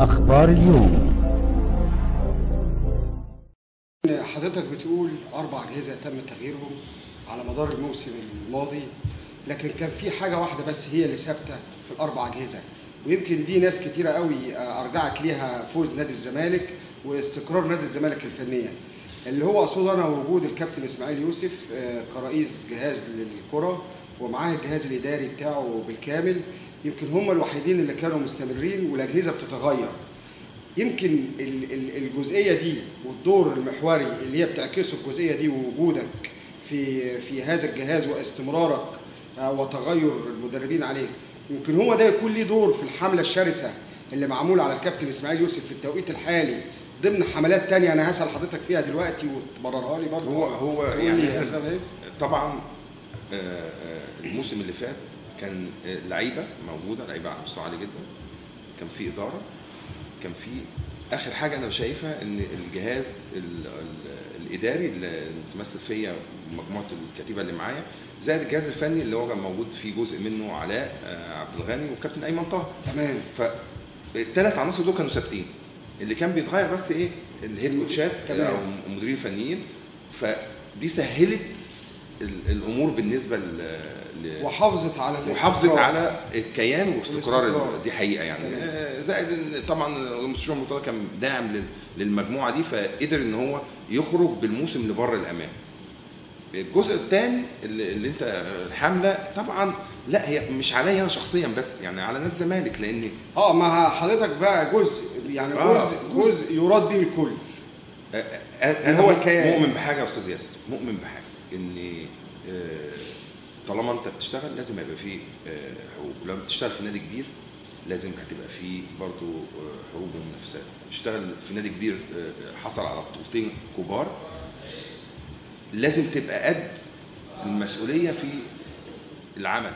أخبار اليوم. حضرتك بتقول أربع أجهزة تم تغييرهم على مدار الموسم الماضي لكن كان في حاجة واحدة بس هي اللي ثابتة في الأربع أجهزة ويمكن دي ناس كتيرة قوي أرجعت ليها فوز نادي الزمالك واستقرار نادي الزمالك الفنيا اللي هو أقصد أنا وجود الكابتن إسماعيل يوسف آه، كرئيس جهاز للكرة ومعاه الجهاز الإداري بتاعه بالكامل يمكن هم الوحيدين اللي كانوا مستمرين والأجهزة بتتغير. يمكن ال- ال- الجزئية دي والدور المحوري اللي هي بتعكسه الجزئية دي ووجودك في في هذا الجهاز واستمرارك آه، وتغير المدربين عليه يمكن هو ده يكون ليه دور في الحملة الشرسة اللي معمولة على الكابتن إسماعيل يوسف في التوقيت الحالي. ضمن حملات تانية أنا هسأل حضرتك فيها دلوقتي وتبررها لي برضه. هو هو يعني إيه؟ طبعا آه، آه، الموسم اللي فات كان لعيبة موجودة لعيبة على مستوى عالي جدا. كان في إدارة كان في آخر حاجة أنا شايفها إن الجهاز ال ال الإداري اللي متمثل فيا مجموعة الكتيبة اللي معايا زائد الجهاز الفني اللي هو كان موجود فيه جزء منه علاء آه، عبد الغني وكابتن أيمن طه. تمام. فالثلاث عناصر دول كانوا ثابتين. اللي كان بيتغير بس إيه؟ الهيد كوتشات. أو المديرين الفنيين فدي سهلت الأمور بالنسبة ل وحافظت على وحافظت. على الكيان واستقرار دي حقيقة يعني زائد إن طبعا المستشار المرتضى كان داعم لل- للمجموعة دي فقدر إن هو يخرج بالموسم لبره الامان الجزء الثاني اللي, اللي أنت الحمله طبعا لا هي مش عليا أنا شخصيا بس يعني على ناس الزمالك لأن آه ما حضرتك بقى جزء يعني آه، جزء جزء. جزء يراد به الكل آه، آه، هو الكيان. مؤمن بحاجة يا أستاذ ياسر مؤمن بحاجة إن آه، طالما أنت بتشتغل لازم يبقى فيه آه، حقوق. ولما بتشتغل في نادي كبير لازم هتبقى فيه برضو آه، حقوق ومنافسات بتشتغل في نادي كبير حصل على بطولتين كبار لازم تبقى قد المسؤولية في العمل.